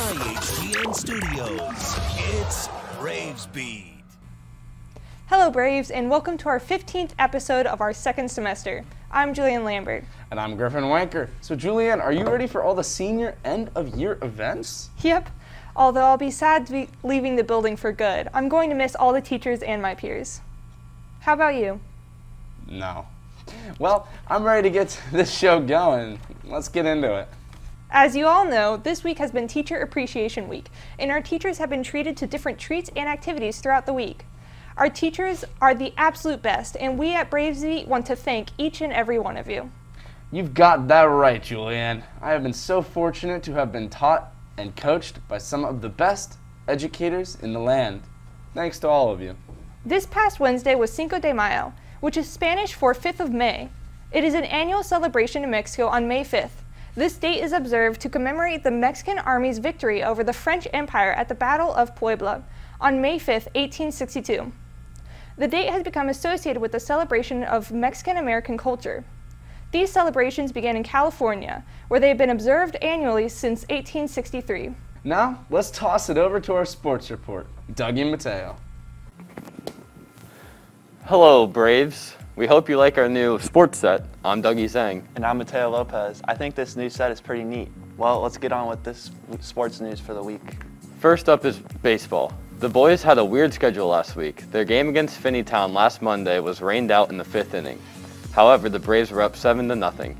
IHGN Studios, it's Braves Beat. Hello, Braves, and welcome to our 15th episode of our second semester. I'm Julian Lambert. And I'm Griffin Wanker. So, Julianne, are you ready for all the senior end of year events? Yep. Although I'll be sad to be leaving the building for good, I'm going to miss all the teachers and my peers. How about you? No. Well, I'm ready to get this show going. Let's get into it. As you all know, this week has been Teacher Appreciation Week, and our teachers have been treated to different treats and activities throughout the week. Our teachers are the absolute best, and we at Braves Beat want to thank each and every one of you. You've got that right, Julianne. I have been so fortunate to have been taught and coached by some of the best educators in the land. Thanks to all of you. This past Wednesday was Cinco de Mayo, which is Spanish for 5th of May. It is an annual celebration in Mexico on May 5th. This date is observed to commemorate the Mexican Army's victory over the French Empire at the Battle of Puebla on May 5, 1862. The date has become associated with the celebration of Mexican American culture. These celebrations began in California, where they have been observed annually since 1863. Now, let's toss it over to our sports report. Dougie Mateo. Hello, Braves. We hope you like our new sports set. I'm Dougie Zhang. And I'm Mateo Lopez. I think this new set is pretty neat. Well, let's get on with this sports news for the week. First up is baseball. The boys had a weird schedule last week. Their game against Finneytown last Monday was rained out in the fifth inning. However, the Braves were up 7 to nothing.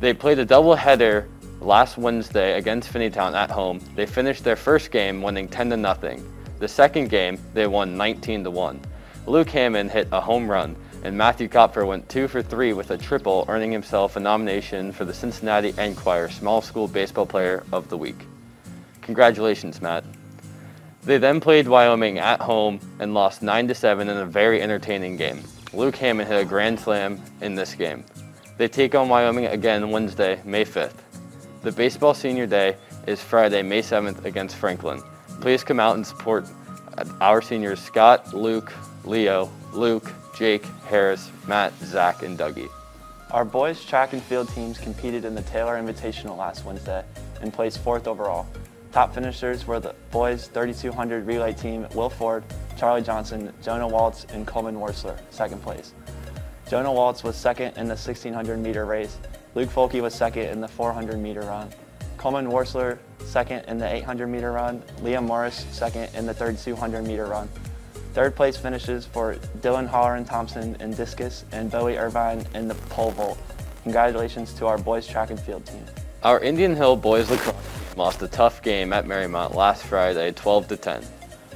They played a doubleheader last Wednesday against Finneytown at home. They finished their first game winning 10 to nothing. The second game, they won 19 to 1. Luke Hammond hit a home run, and Matthew Kopfer went 2 for 3 with a triple, earning himself a nomination for the Cincinnati Enquirer Small School Baseball Player of the Week. Congratulations, Matt. They then played Wyoming at home and lost 9 to 7 in a very entertaining game. Luke Hammond hit a grand slam in this game. They take on Wyoming again Wednesday, May 5th. The baseball senior day is Friday, May 7th against Franklin. Please come out and support our seniors Scott, Luke, Leo, Luke, Jake, Harris, Matt, Zach, and Dougie. Our boys track and field teams competed in the Taylor Invitational last Wednesday and placed fourth overall. Top finishers were the boys 3200 relay team Will Ford, Charlie Johnson, Jonah Waltz, and Coleman Worsler, second place. Jonah Waltz was second in the 1600 meter race. Luke Folke was second in the 400 meter run. Coleman Worsler second in the 800 meter run. Liam Morris second in the 3200 meter run. Third place finishes for Dylan Holleran Thompson in discus and Bowie Irvine in the pole vault. Congratulations to our boys track and field team. Our Indian Hill boys lacrosse team lost a tough game at Marymount last Friday, 12 to 10.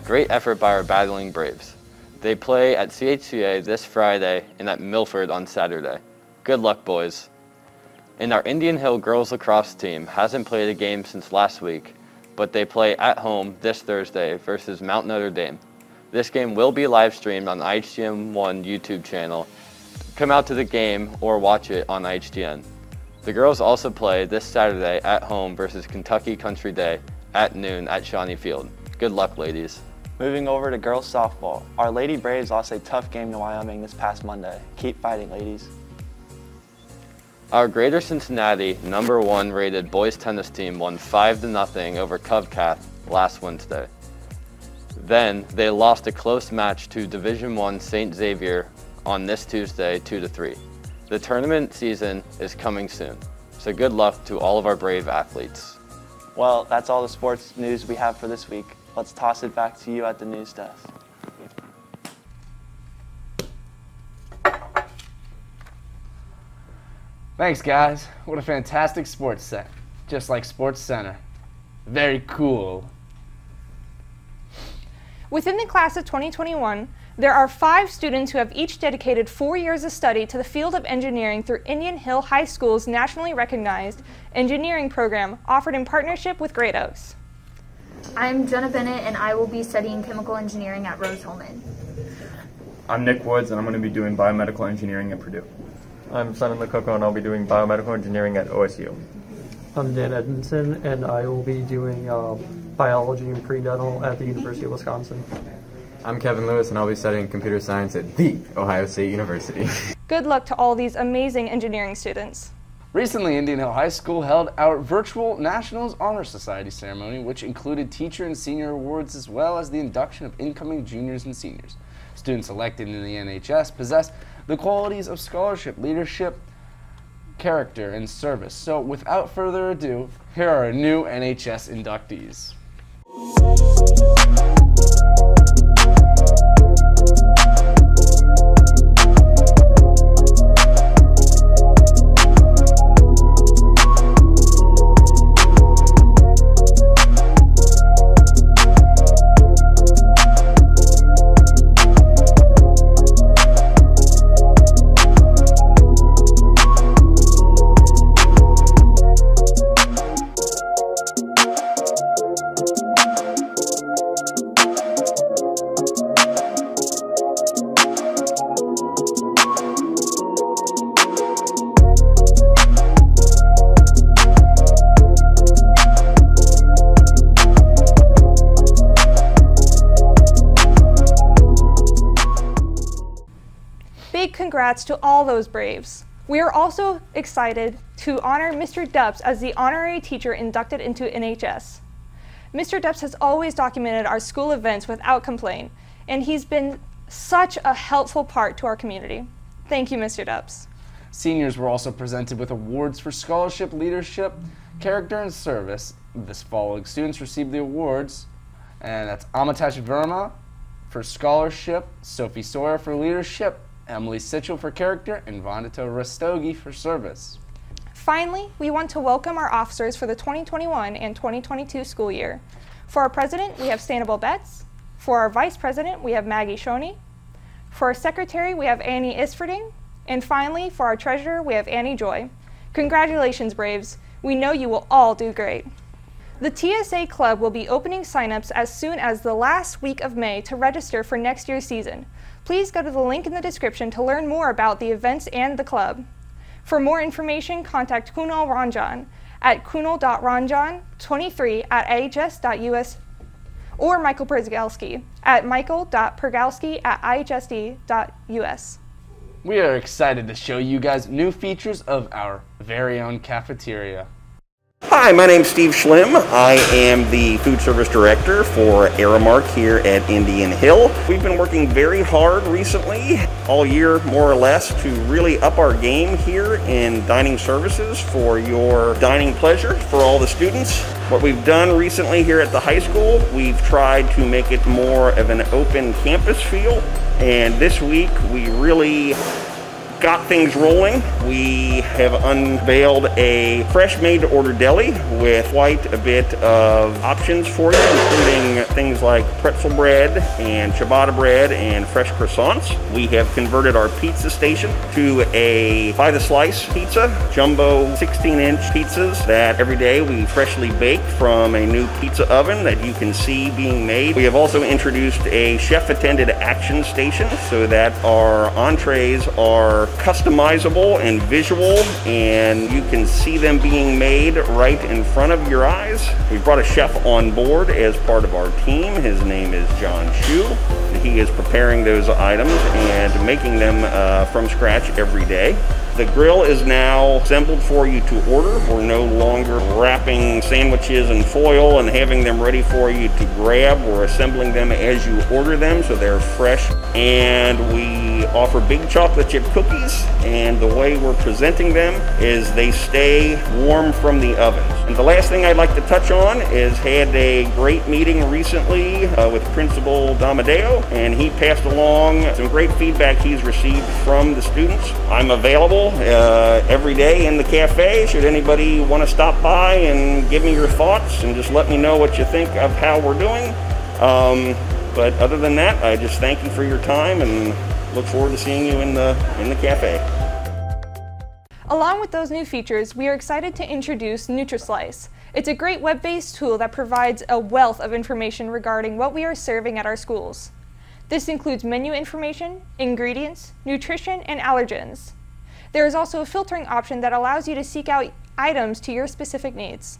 Great effort by our battling Braves. They play at CHCA this Friday and at Milford on Saturday. Good luck, boys. And our Indian Hill girls lacrosse team hasn't played a game since last week, but they play at home this Thursday versus Mount Notre Dame. This game will be live streamed on the IHGN1 YouTube channel. Come out to the game or watch it on IHGN. The girls also play this Saturday at home versus Kentucky Country Day at noon at Shawnee Field. Good luck, ladies. Moving over to girls softball, our Lady Braves lost a tough game to Wyoming this past Monday. Keep fighting, ladies. Our Greater Cincinnati number one rated boys tennis team won 5 to nothing over Covcath last Wednesday. Then they lost a close match to Division One St. Xavier on this Tuesday 2 to 3. The tournament season is coming soon, so good luck to all of our brave athletes. Well, that's all the sports news we have for this week. Let's toss it back to you at the news desk. Thanks, guys. What a fantastic sports set. Just like SportsCenter. Very cool. Within the class of 2021, there are five students who have each dedicated four years of study to the field of engineering through Indian Hill High School's nationally recognized engineering program offered in partnership with Great Oaks. I'm Jenna Bennett and I will be studying chemical engineering at Rose-Hulman. I'm Nick Woods and I'm going to be doing biomedical engineering at Purdue. I'm Simon Lococo and I'll be doing biomedical engineering at OSU. I'm Dan Edmondson and I will be doing uh, biology and prenatal at the University of Wisconsin. I'm Kevin Lewis and I'll be studying computer science at the Ohio State University. Good luck to all these amazing engineering students. Recently, Indian Hill High School held our virtual Nationals Honor Society ceremony, which included teacher and senior awards as well as the induction of incoming juniors and seniors. Students elected in the NHS possess the qualities of scholarship, leadership, character, and service. So, without further ado, here are our new NHS inductees. Congrats to all those Braves. We are also excited to honor Mr. Dupps as the honorary teacher inducted into NHS. Mr. Dupps has always documented our school events without complaint, and he's been such a helpful part to our community. Thank you, Mr. Dupps. Seniors were also presented with awards for scholarship, leadership, character, and service. This following students received the awards, and that's Amitesh Verma for scholarship, Sophie Sawyer for leadership, Emily Sitchell for character, and Vandita Rastogi for service. Finally, we want to welcome our officers for the 2021 and 2022 school year. For our president, we have Sanibel Betts. For our vice president, we have Maggie Shoney. For our secretary, we have Annie Isfording. And finally, for our treasurer, we have Annie Joy. Congratulations, Braves. We know you will all do great. The TSA Club will be opening signups as soon as the last week of May to register for next year's season. Please go to the link in the description to learn more about the events and the club. For more information, contact Kunal Ranjan at kunal.ranjan23 at ahs.us or Michael Przgalski at michael.pergalski at ihsd.us. We are excited to show you guys new features of our very own cafeteria. Hi, my name's Steve Schlim. I am the food service director for Aramark here at Indian Hill. We've been working very hard recently, all year more or less, to really up our game here in dining services for your dining pleasure for all the students. What we've done recently here at the high school, we've tried to make it more of an open campus feel. And this week, we really got things rolling. We have unveiled a fresh made to order deli with quite a bit of options for you, including things like pretzel bread and ciabatta bread and fresh croissants. We have converted our pizza station to a by the slice pizza, jumbo 16 inch pizzas that every day we freshly bake from a new pizza oven that you can see being made. We have also introduced a chef attended action station so that our entrees are customizable and visual and you can see them being made right in front of your eyes. We brought a chef on board as part of our team. His name is John Shu. He is preparing those items and making them uh, from scratch every day. The grill is now assembled for you to order. We're no longer wrapping sandwiches in foil and having them ready for you to grab. We're assembling them as you order them so they're fresh. And we offer big chocolate chip cookies and the way we're presenting them is they stay warm from the oven. And the last thing I'd like to touch on is had a great meeting recently uh, with Principal Damadeo and he passed along some great feedback he's received from the students. I'm available uh, every day in the cafe should anybody want to stop by and give me your thoughts and just let me know what you think of how we're doing. Um, but other than that, I just thank you for your time and look forward to seeing you in the in the cafe. Along with those new features, we are excited to introduce NutriSlice. It's a great web-based tool that provides a wealth of information regarding what we are serving at our schools. This includes menu information, ingredients, nutrition, and allergens. There is also a filtering option that allows you to seek out items to your specific needs.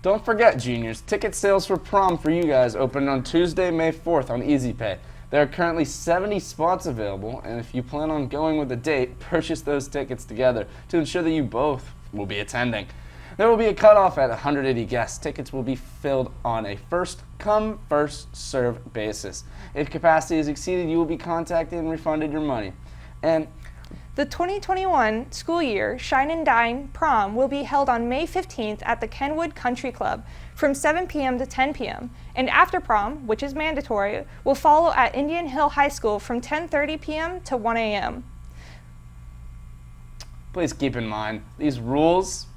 Don't forget, juniors, ticket sales for prom for you guys open on Tuesday, May 4th on EasyPay. There are currently 70 spots available, and if you plan on going with a date, purchase those tickets together to ensure that you both will be attending. There will be a cutoff at 180 guests. Tickets will be filled on a first come, first serve basis. If capacity is exceeded, you will be contacted and refunded your money. And The 2021 school year Shine and Dine prom will be held on May 15th at the Kenwood Country Club from 7 p.m. to 10 p.m. And after prom, which is mandatory, will follow at Indian Hill High School from 10:30 p.m. to 1 a.m. please keep in mind these rules.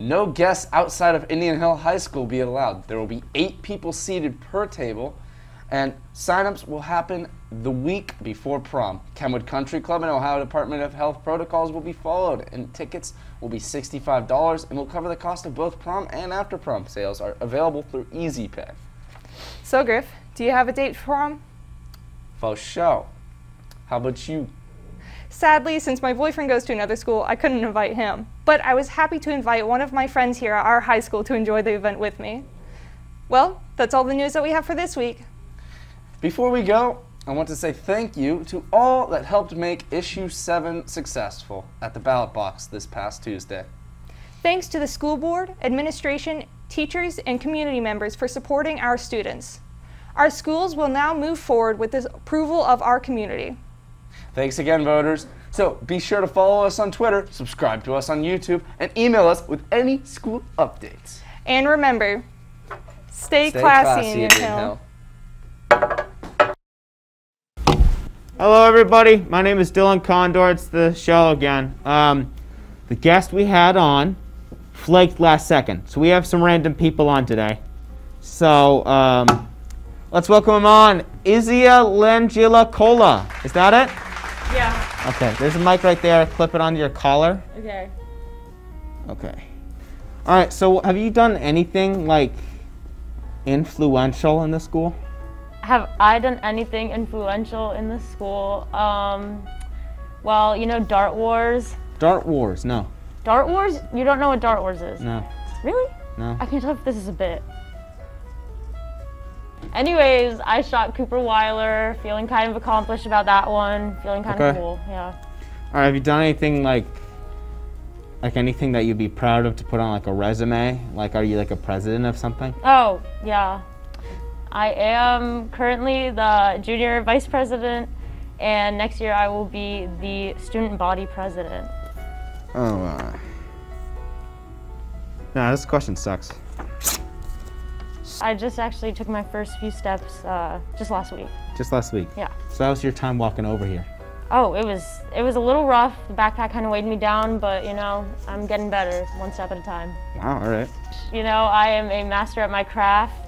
No guests outside of Indian Hill High School will be allowed. There will be eight people seated per table, and signups will happen the week before prom. Kenwood Country Club and Ohio Department of Health protocols will be followed, and tickets will be $65 and will cover the cost of both prom and after prom. Sales are available through Easy Pay. So Griff, do you have a date for prom? For sure. How about you? Sadly, since my boyfriend goes to another school, I couldn't invite him. But I was happy to invite one of my friends here at our high school to enjoy the event with me. Well, that's all the news that we have for this week. Before we go, I want to say thank you to all that helped make Issue 7 successful at the ballot box this past Tuesday. Thanks to the school board, administration, teachers, and community members for supporting our students. Our schools will now move forward with the approval of our community. Thanks again, voters. So be sure to follow us on Twitter, subscribe to us on YouTube, and email us with any school updates. And remember, stay, Stay classy, classy, Indian Hill. Hill. Hello, everybody. My name is Dylan Condor. It's the show again. Um, the guest we had on flaked last second, so we have some random people on today. So um, let's welcome them on. Izia Langila Cola. Is that it? Yeah. Okay. There's a mic right there. Clip it onto your collar. Okay. Okay. All right. So have you done anything like influential in the school? Have I done anything influential in the school? Um, well, you know, Dart Wars. Dart Wars? No. Dart Wars? You don't know what Dart Wars is? No. Really? No. I can't tell if this is a bit. Anyways, I shot Cooper Weiler, feeling kind of accomplished about that one, feeling kind of cool, yeah. All right, have you done anything like, like anything that you'd be proud of to put on like a resume? Like, are you like a president of something? Oh, yeah. I am currently the junior vice president, and next year I will be the student body president. Oh. Uh... Nah, this question sucks. I just actually took my first few steps uh, just last week. Just last week. Yeah. So that was your time walking over here. Oh, it was it was a little rough. The backpack kind of weighed me down, but you know I'm getting better one step at a time. Wow. All right. You know I am a master at my craft,